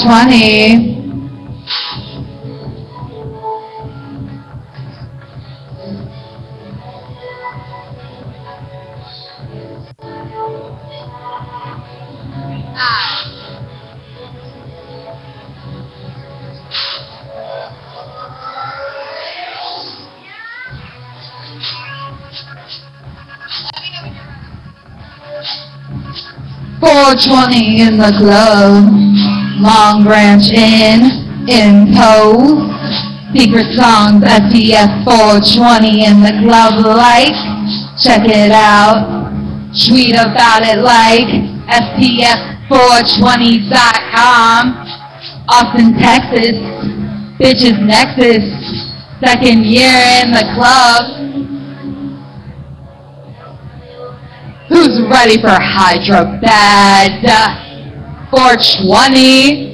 420. Four twenty in the club, Longbranch Inn in tow. Secret songs, SPF 420 in the club like. Check it out. Tweet about it like SPF420.com. Austin, Texas. Bitches Nexus. Second year in the club. Who's ready for Hydrabadd? for 20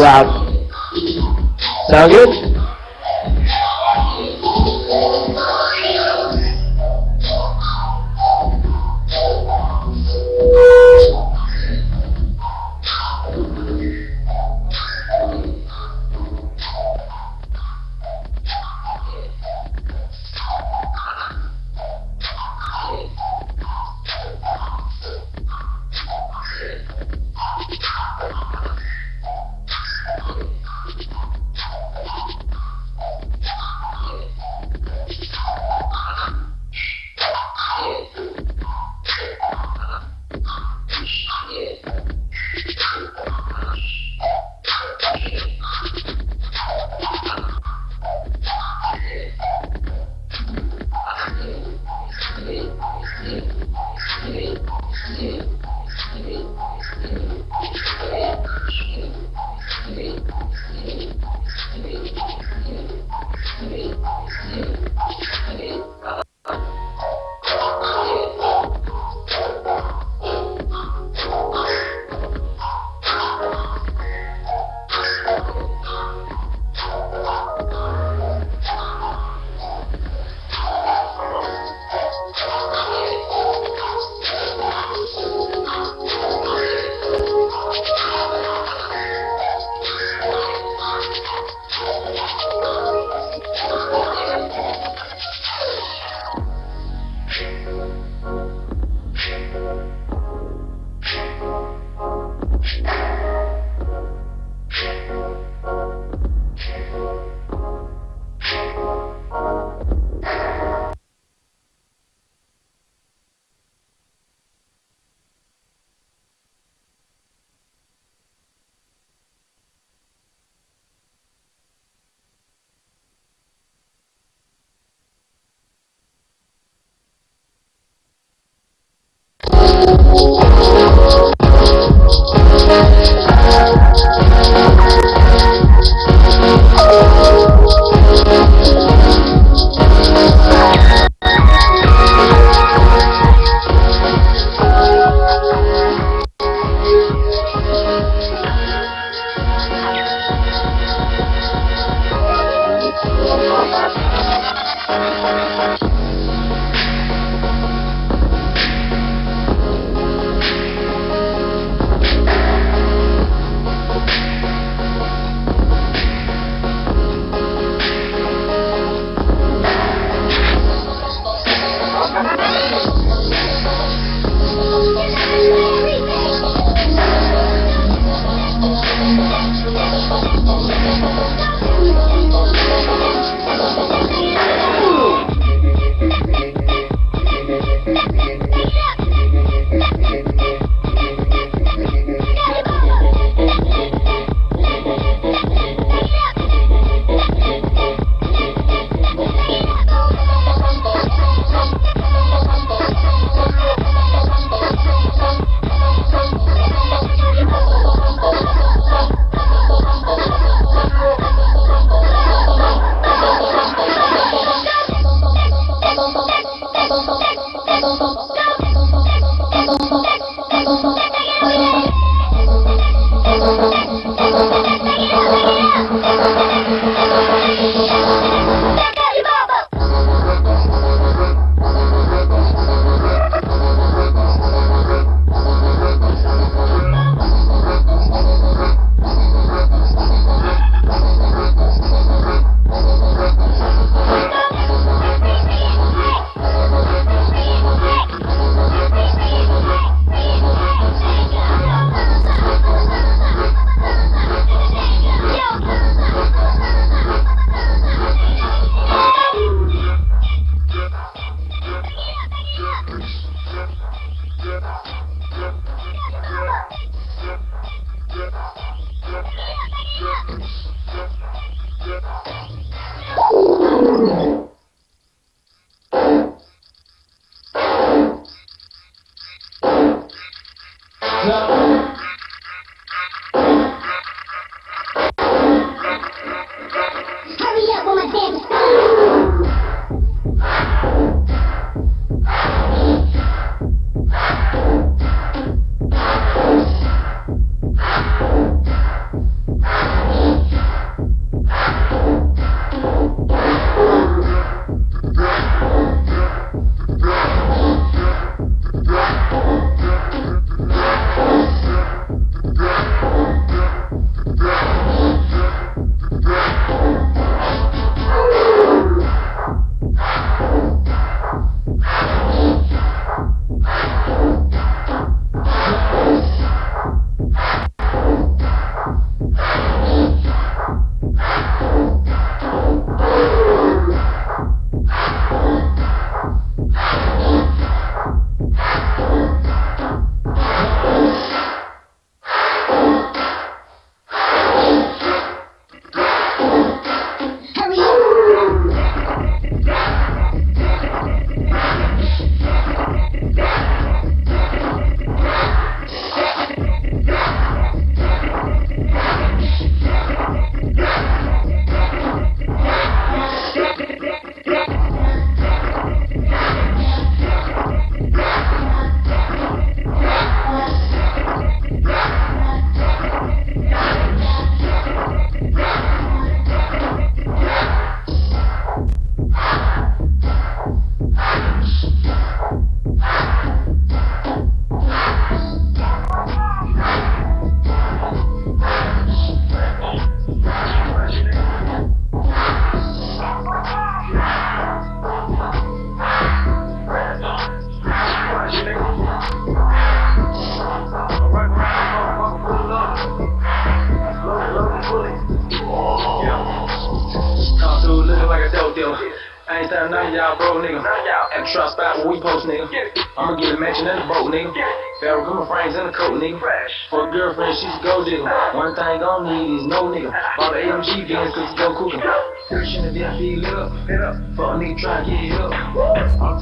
route. Sound good?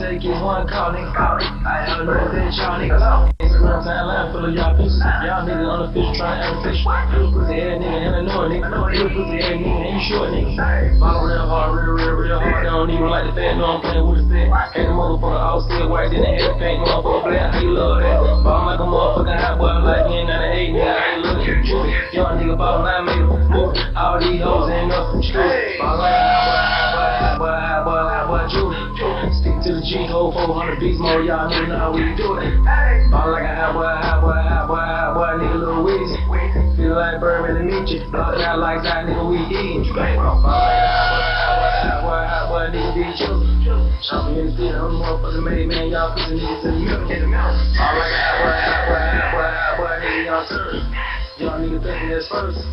Take his one call nigga. I have no that y'all niggas. Instagram timeline full of y'all pictures. Y'all niggas on the fish trying to act fish. Little pussy ass nigga and a know it, nigga. Little pussy ass nigga ain't short nigga. Ball real hard, real, real, real hard. They don't even like the fat, no I'm playing with the set. And the motherfucker all still white, then the head paint, motherfucker black. How you love that? Ball like a motherfucking hot boy, like you ain't 98, nigga. I ain't looking at you. Young nigga ball nine make move. All these hoes ain't from street. Ball like a hot boy, hot boy, hot boy, hot boy, Judy. To the G, hold 400 beats more, y'all know how we do it. Ball like a hot boy, hot boy, hot boy, hot boy, nigga, little Weezy. Feel like Birdman and you. Blocking out like that, nigga, we eating. Ball like a hot boy, hot boy, hot boy, nigga, beat you. Shopping in the city, I'm a motherfucking made man, y'all pussy niggas in the middle. Ball like a hot boy, hot boy, hot boy, hot boy, nigga, y'all turn. Y'all niggas thinking that's first.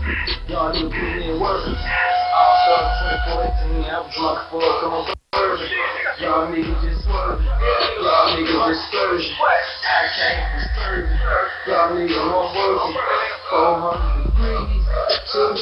Y'all niggas putting in work. All stars 2014, I was drunk for a on. Y'all niggas just swerving. Y'all niggas just scourging. I can't disturb you. Y'all niggas won't work 400 degrees. Two.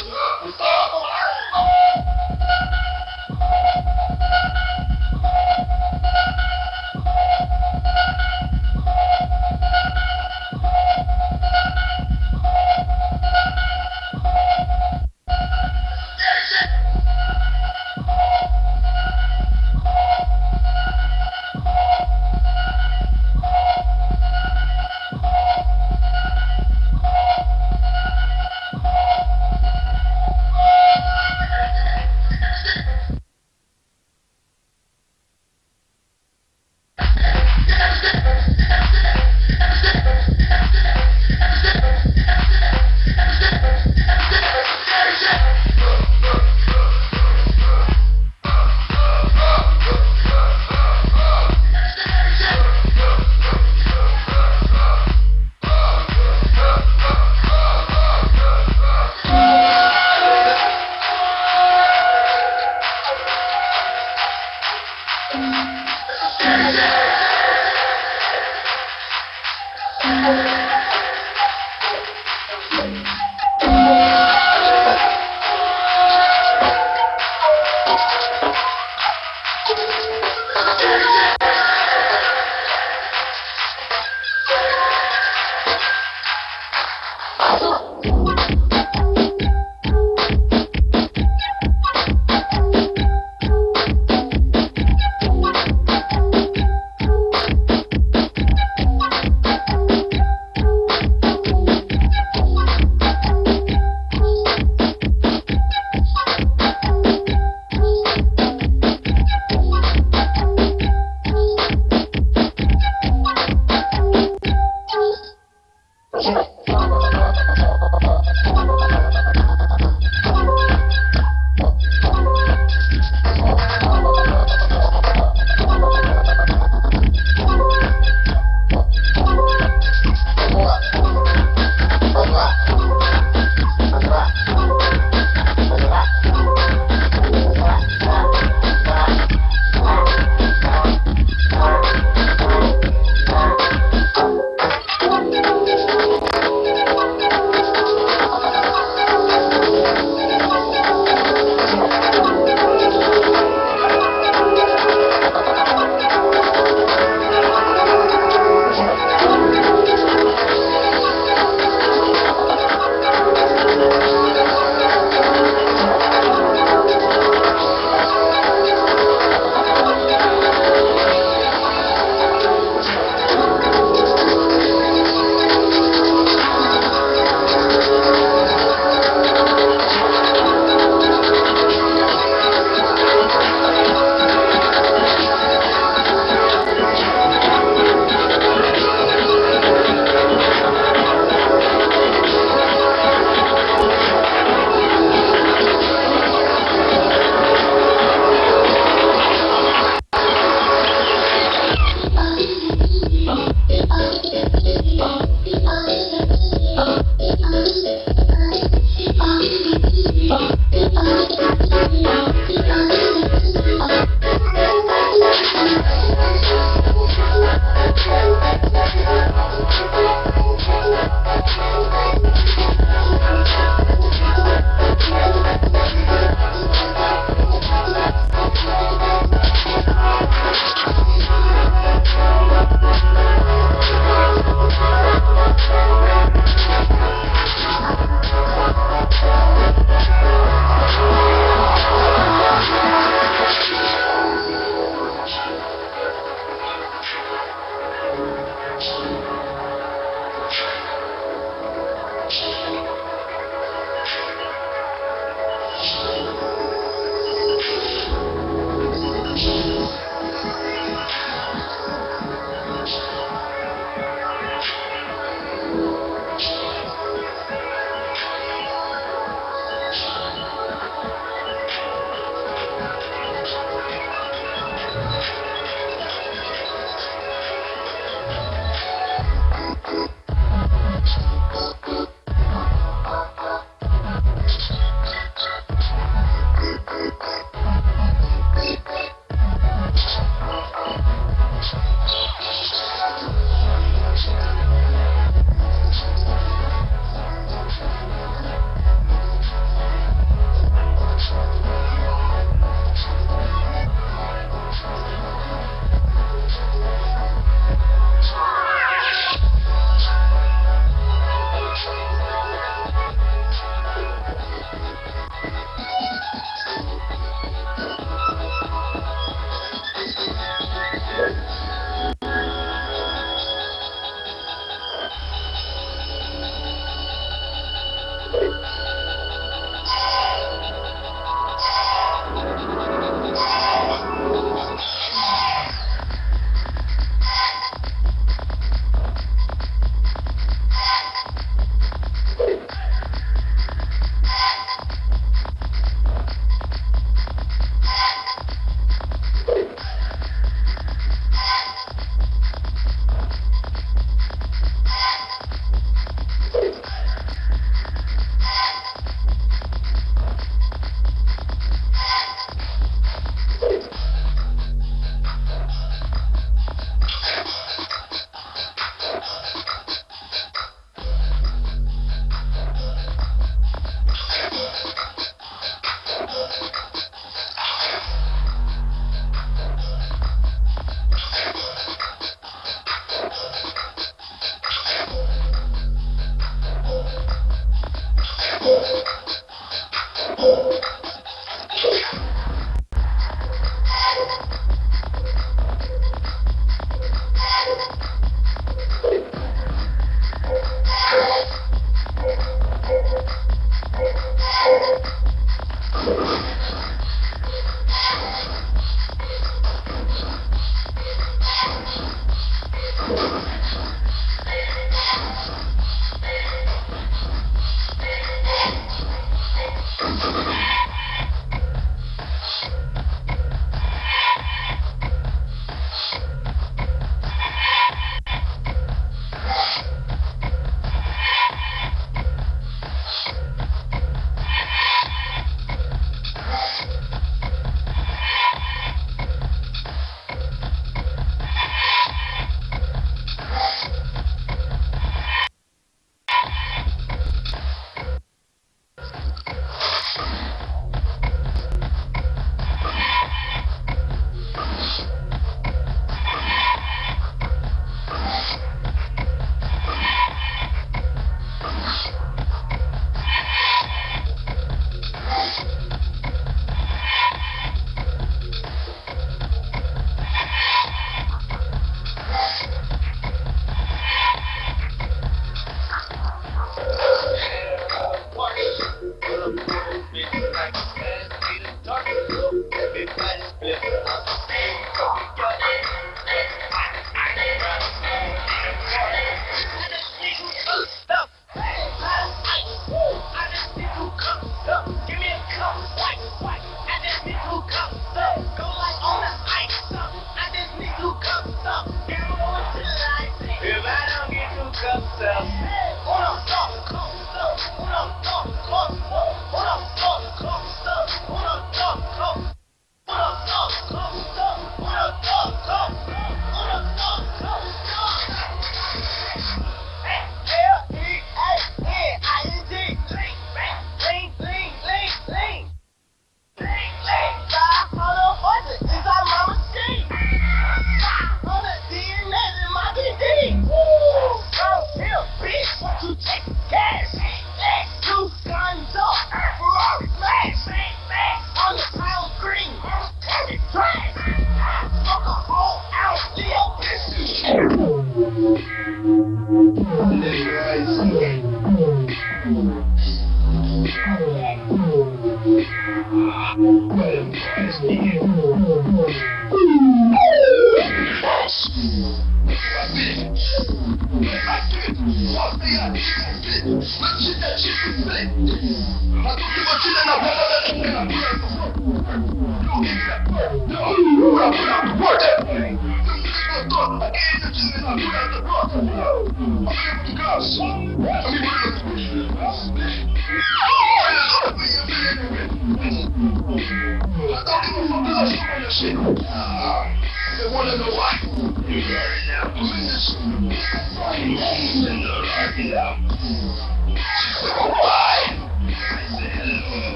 Wow.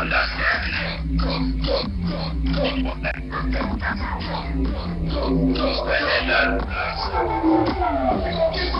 420,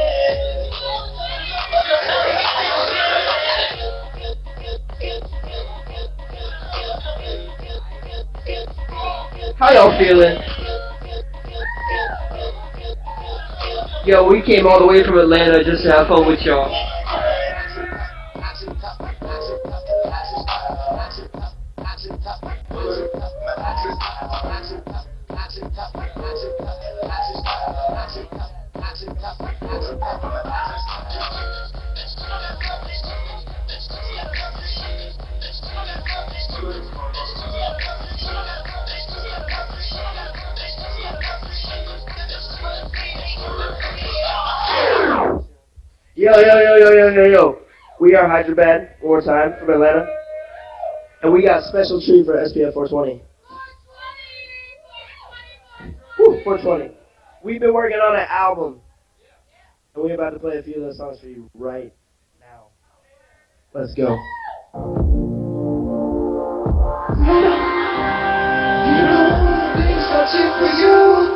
came all the way from Atlanta just to have fun with y'all. Hydrabadd, one more time, from Atlanta. And we got a special treat for SPF 420. Whew, 420. We've been working on an album. And we're about to play a few of those songs for you right now. Let's go. Stuck in my greenhouse. It's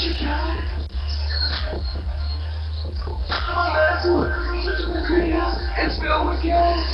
Come on, let's lift the crayon with gas.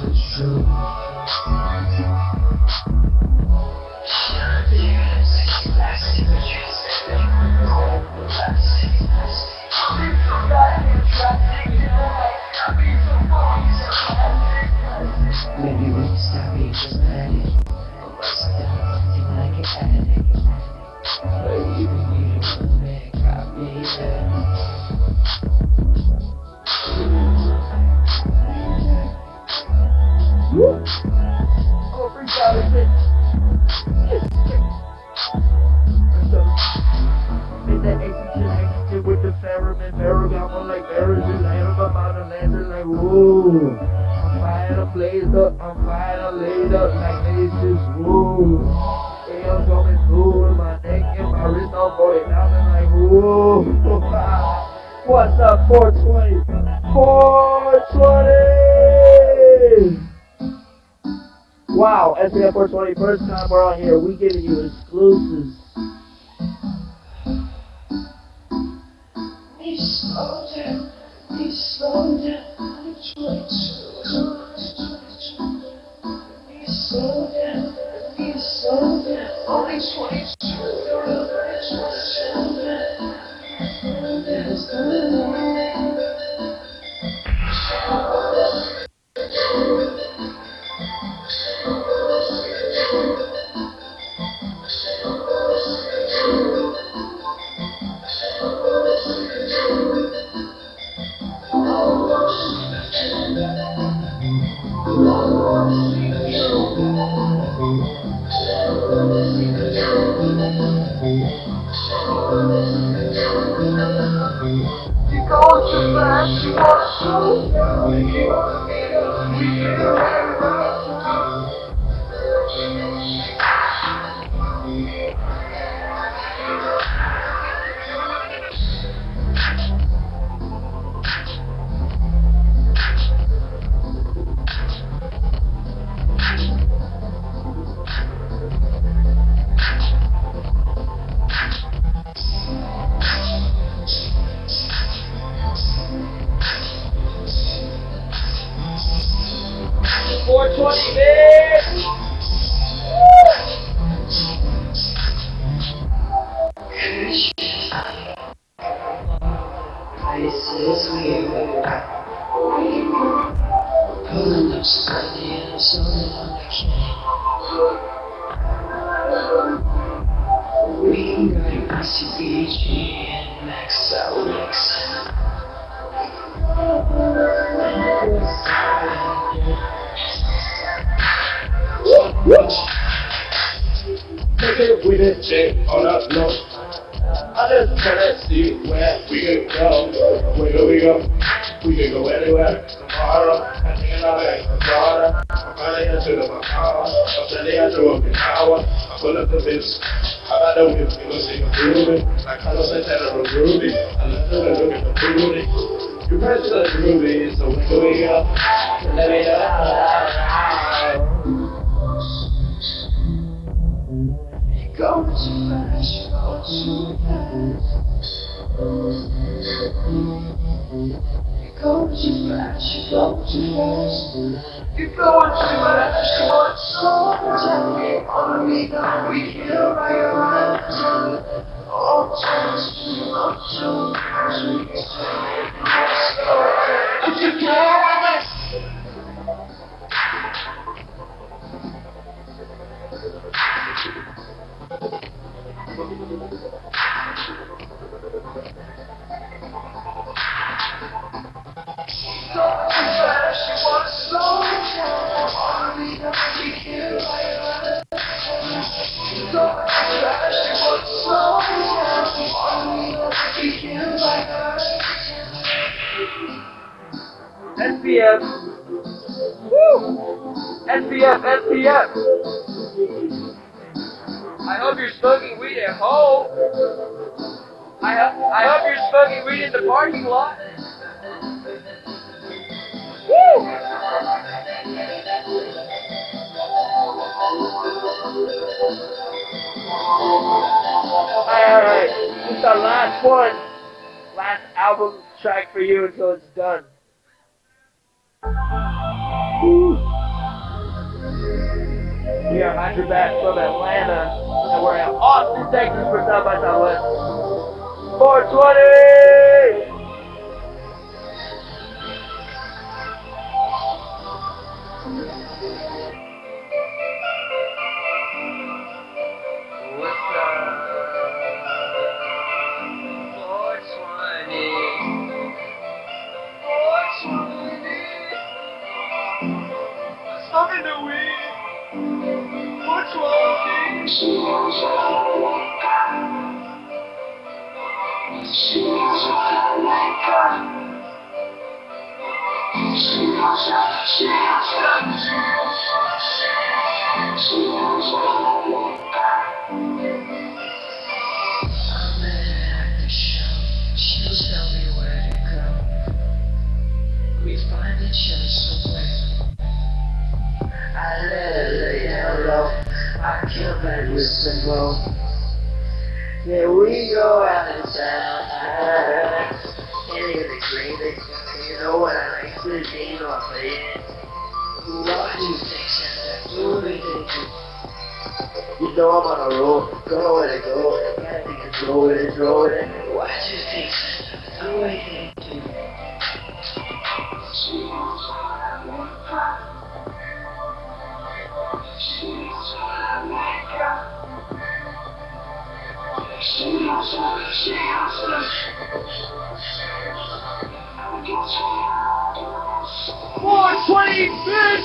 Thank you. Only 22. this is weird. we are. Pulling up somebody and absorbing on the king. Being good at CBG and max out next. Make it with a J on a note. Where do we go? はい。You're in the parking lot. Woo! Alright, this is the last one. Last album track for you until it's done. We are Hydrabadd from Atlanta, and we're in Austin, Texas for South by Southwest. 420! What's up? 420. 420. Smoking the weed. 420. She'll Yeah, we go out of town. Know I like to off of it. Do we think you know I'm on a roll, go where to go, gotta think it's roll with it, roll with it. You think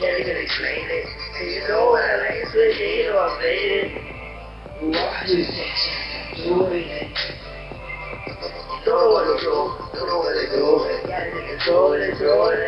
you. Gotta get it you know what I like to eat or do you think Santa do anything? Don't know where to go, don't know where to go. Take control it, control it.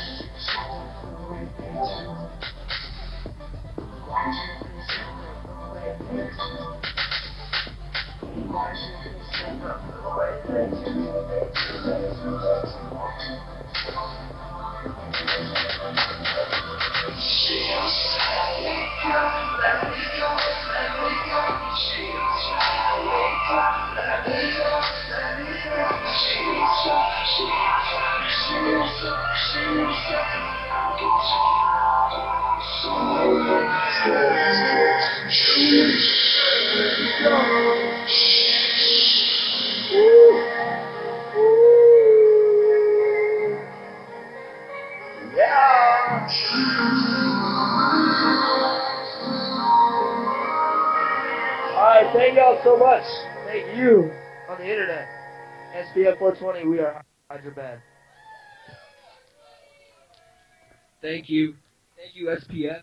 20, we are Hydra Thank you. Thank you, SPF.